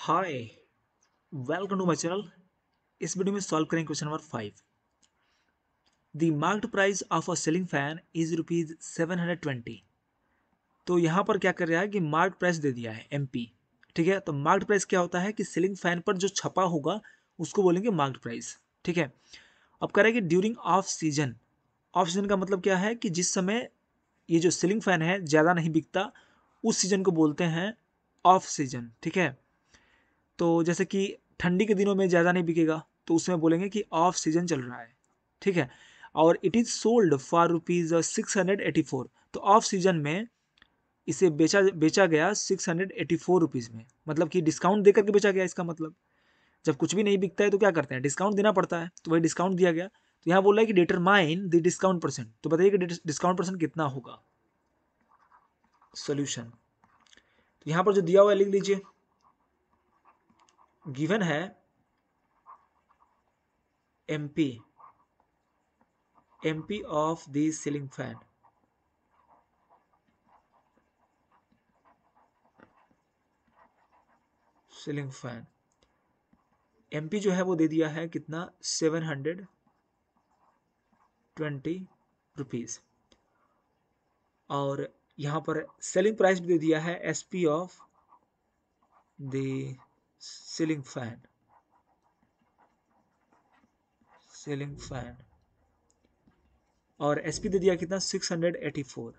Hi welcome to my channel इस video में solve करेंगे question number five the marked price of a ceiling fan is rupees seven hundred twenty तो यहाँ पर क्या कर रहा है कि मार्क प्राइस दे दिया है एमपी ठीक है? तो मार्क्ड प्राइस क्या होता है कि सेलिंग फ़ैन पर जो छपा होगा, उसको बोलेंगे मार्क्ड प्राइस ठीक है? अब कह रहे हैं कि during off season off season का मतलब क्या है कि जिस समय ये जो सीलिंग फ़ैन है, ज़्यादा नहीं बिकता, उस सीज़न को बोलते हैं ऑफ़ सीज़न ठीक है? तो जैसे कि ठंडी के दिनों में ज़्यादा नहीं बिकेगा तो उसमें बोलेंगे कि ऑफ़ सीज़न चल रहा है, ठीक है? और it is sold for rupees six hundred eighty four तो ऑफ़ सीज़न में इसे बेचा बेचा गया six hundred eighty four rupees में। मतलब कि डिस्काउंट देकर के बेचा गया इसका मतलब। जब कुछ भी नहीं बिकता है तो क्या करते हैं? डिस्काउंट देना पड़ता है तो वही डिस्काउंट दिया गया। तो यहाँ बोल रहा है कि deter determine the discount percent तो बताइए कि डिस्काउंट परसेंट कितना होगा? सोल्यूशन तो यहाँ पर जो दिया हुआ है, लिख लीजिए। गिवन है MP MP of the ceiling fan ceiling fan MP जो है वो दे दिया है कितना? सेवन हंड्रेड ट्वेंटी रुपीज़ और यहाँ पर सेलिंग प्राइस भी दे दिया है SP of the ceiling fan ceiling fan और एसपी दे दिया कितना? 684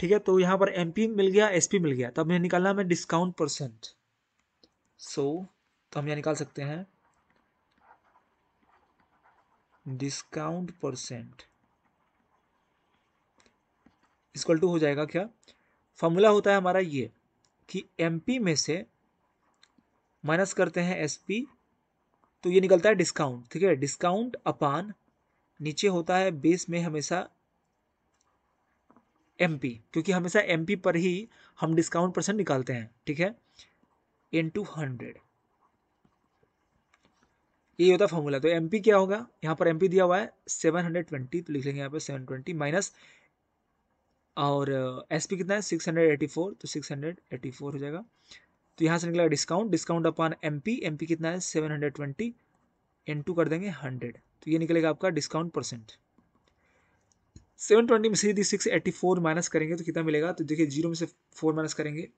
ठीक है तो यहाँ पर एमपी मिल गया एसपी मिल गया। तो अब निकालना हमें डिस्काउंट परसेंट सो तो हम यहाँ निकाल सकते हैं। डिस्काउंट परसेंट इक्वल टू हो जाएगा क्या? फॉर्मूला होता है हमारा ये। कि एमपी में से माइनस करते हैं एसपी तो ये निकलता है डिस्काउंट ठीक है? डिस्काउंट अपान नीचे होता है बेस में हमेशा एमपी क्योंकि हमेशा एमपी पर ही हम डिस्काउंट परसेंट निकालते हैं, ठीक है? इन टू हंड्रेड ये होता है फॉर्मूला तो एमपी क्या होगा? यहाँ पर एमपी दिया हुआ है सेवन हंड्रेड ट्वेंटी तो लिख लेंगे यहाँ पे सेवन ट्वेंटी माइनस और एस पी कितना है? सिक्स हंड्रेड एटी फोर तो सिक्स हंड्रेड एटी फोर हो जाएगा। तो यहाँ से निकलेगा discount discount upon M P M P कितना है? Seven hundred twenty into कर देंगे हंड्रेड तो ये निकलेगा आपका डिस्काउंट परसेंट सेवन ट्वेंटी में से यदि सिक्स एटी फोर माइनस करेंगे तो कितना मिलेगा? तो देखिए ज़ीरो में से फोर माइनस करेंगे।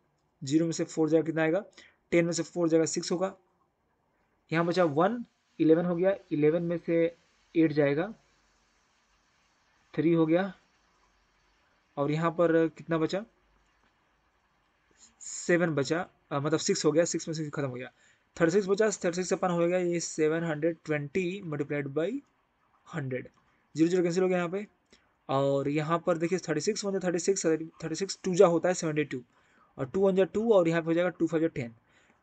ज़ीरो में से फोर जाएगा कितना आएगा? टेन में से फोर जाएगा सिक्स होगा। यहाँ बचा वन इलेवन हो गया। इलेवन में से एट जाएगा। थ्री हो गया। और यहाँ पर कितना बचा? सेवन बचा। आ, मतलब सिक्स हो गया। सिक्स में सिक्स खत्म हो गया। थर्टी सिक्स बचा। थर्टी सिक्स अपन हो गया ये seven hundred twenty multiplied by hundred zero zero cancel हो गया यहाँ पे। और यहाँ पर देखिए thirty six one thirty six thirty six two जा होता है सेवेंटी टू और टू वन जा टू और यहाँ पे हो जाएगा टू फाइव जा टेन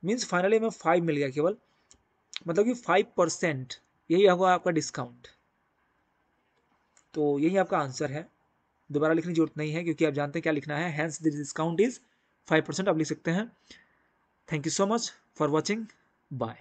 मीन्स फाइनली हमें फाइव मिल गया केवल। मतलब कि फाइव परसेंट यही होगा आपका डिस्काउंट तो यही आपका आंसर है। दोबारा लिखने की ज़रूरत नहीं है, क्योंकि आप जानते हैं क्या लिखना है। Hence discount is five percent आप लिख सकते हैं। Thank you so much for watching bye